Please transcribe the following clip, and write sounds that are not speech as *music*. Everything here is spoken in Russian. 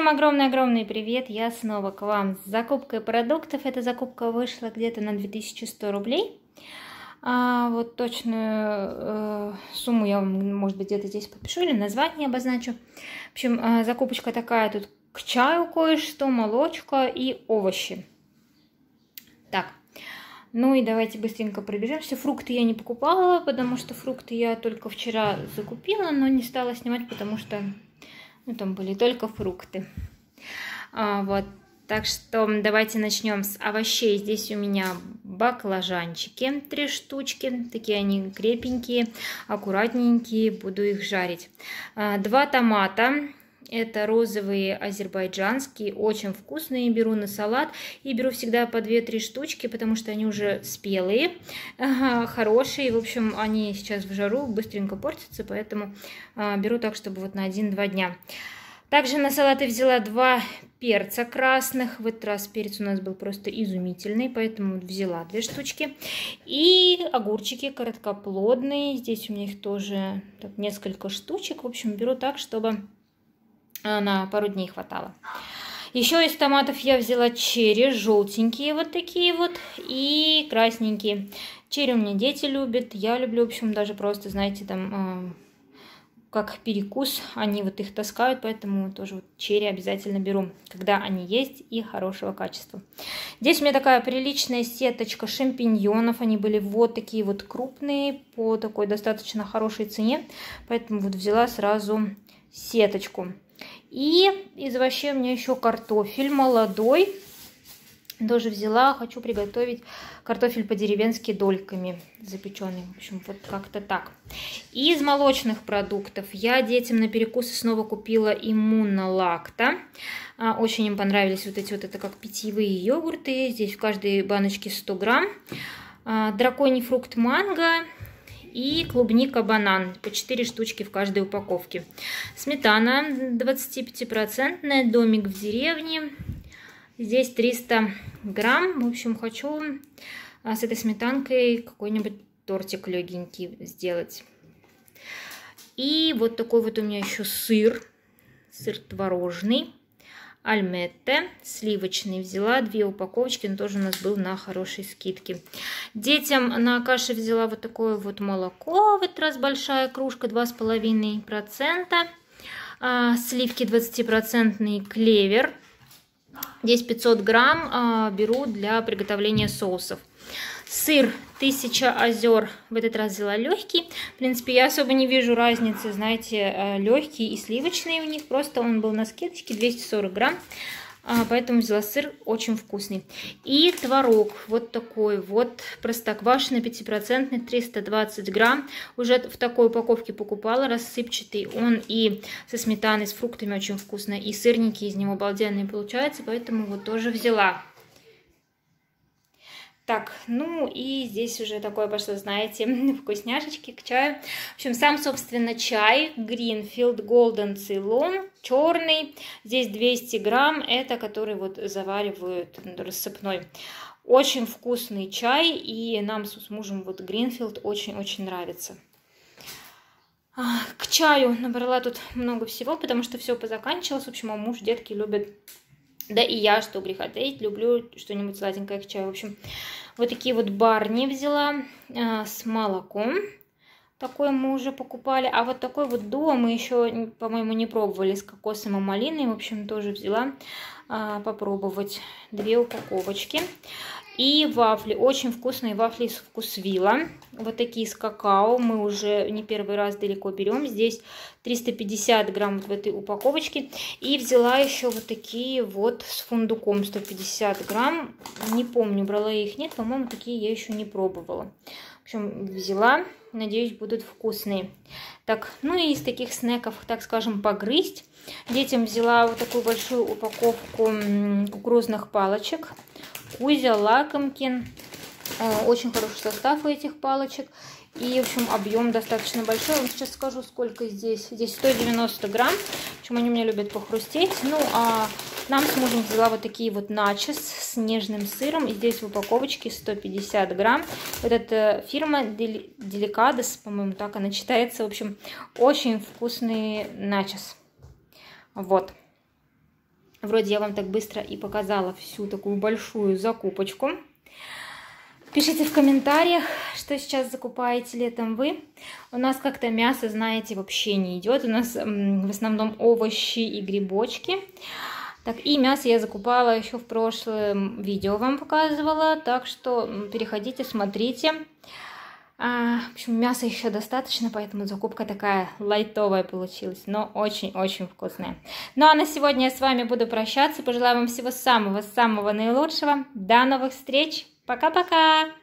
Всем огромный-огромный привет! Я снова к вам с закупкой продуктов. Эта закупка вышла где-то на 2100 рублей. А вот точную э, сумму я вам, может быть, где-то здесь подпишу или название обозначу. В общем, э, закупочка такая, тут к чаю кое-что, молочко и овощи. Так, ну и давайте быстренько пробежимся. Фрукты я не покупала, потому что фрукты я только вчера закупила, но не стала снимать, потому что ну, там были только фрукты. А, вот. Так что давайте начнем с овощей. Здесь у меня баклажанчики, три штучки. Такие они крепенькие, аккуратненькие. Буду их жарить. А, два томата. Это розовые азербайджанские, очень вкусные. Беру на салат и беру всегда по 2-3 штучки, потому что они уже спелые, хорошие. В общем, они сейчас в жару быстренько портятся, поэтому а, беру так, чтобы вот на 1-2 дня. Также на салаты взяла два перца красных. В этот раз перец у нас был просто изумительный, поэтому взяла две штучки. И огурчики короткоплодные. Здесь у меня их тоже так, несколько штучек. В общем, беру так, чтобы на пару дней хватало. Еще из томатов я взяла черри, желтенькие вот такие вот, и красненькие. Черри у меня дети любят, я люблю, в общем, даже просто, знаете, там, э, как перекус, они вот их таскают, поэтому тоже вот черри обязательно беру, когда они есть и хорошего качества. Здесь у меня такая приличная сеточка шампиньонов, они были вот такие вот крупные, по такой достаточно хорошей цене, поэтому вот взяла сразу сеточку. И из овощей у меня еще картофель молодой. Тоже взяла, хочу приготовить картофель по-деревенски дольками запеченный. В общем, вот как-то так. Из молочных продуктов я детям на перекусы снова купила иммунолакта. А, очень им понравились вот эти вот, это как питьевые йогурты. Здесь в каждой баночке 100 грамм. А, драконий фрукт манго и клубника банан по 4 штучки в каждой упаковке. Сметана 25%, домик в деревне. Здесь 300 грамм. В общем, хочу а, с этой сметанкой какой-нибудь тортик легенький сделать. И вот такой вот у меня еще сыр. Сыр творожный. Альметте, сливочный взяла, две упаковочки, он тоже у нас был на хорошей скидке. Детям на каше взяла вот такое вот молоко, в этот раз большая кружка, 2,5%. А, сливки 20% клевер, здесь 500 грамм, а, беру для приготовления соусов. Сыр Тысяча озер в этот раз взяла легкий. В принципе, я особо не вижу разницы, знаете, э, легкий и сливочный у них. Просто он был на скидочке 240 грамм. А, поэтому взяла сыр, очень вкусный. И творог, вот такой вот, простоквашино 5%, 320 грамм. Уже в такой упаковке покупала, рассыпчатый. Он и со сметаной, с фруктами очень вкусно. И сырники из него обалденные получаются, поэтому вот тоже взяла. Так, ну и здесь уже такое пошло, знаете, *laughs* вкусняшечки к чаю. В общем, сам, собственно, чай Greenfield Golden Ceylon, черный. Здесь 200 грамм, это который вот заваривают рассыпной. Очень вкусный чай, и нам с мужем вот Greenfield очень-очень нравится. А, к чаю набрала тут много всего, потому что все позаканчивалось. В общем, а муж, детки любят да и я, что греха таить, люблю что-нибудь сладенькое к чаю. В общем, вот такие вот барни взяла э, с молоком. Такой мы уже покупали. А вот такой вот дуо мы еще, по-моему, не пробовали с кокосом и малиной. В общем, тоже взяла э, попробовать две упаковочки. И вафли, очень вкусные вафли из вкусвилла. Вот такие с какао, мы уже не первый раз далеко берем. Здесь 350 грамм в этой упаковочке. И взяла еще вот такие вот с фундуком, 150 грамм. Не помню, брала я их, нет, по-моему, такие я еще не пробовала. В общем, взяла, надеюсь, будут вкусные. Так, ну и из таких снеков, так скажем, погрызть. Детям взяла вот такую большую упаковку кукурузных палочек. Кузя, Лакомкин. Очень хороший состав у этих палочек. И, в общем, объем достаточно большой. Я вам сейчас скажу, сколько здесь. Здесь 190 грамм. Причем они у меня любят похрустеть. Ну, а нам с мужем взяла вот такие вот начос с нежным сыром. И здесь в упаковочке 150 грамм. Вот эта фирма Delicades, по-моему, так она читается. В общем, очень вкусный начос. Вот. Вроде я вам так быстро и показала всю такую большую закупочку. Пишите в комментариях, что сейчас закупаете летом вы. У нас как-то мясо, знаете, вообще не идет. У нас в основном овощи и грибочки. Так, и мясо я закупала еще в прошлом видео, вам показывала. Так что переходите, смотрите. А, в общем, мяса еще достаточно, поэтому закупка такая лайтовая получилась, но очень-очень вкусная. Ну а на сегодня я с вами буду прощаться. Пожелаю вам всего самого-самого наилучшего. До новых встреч! Пока-пока!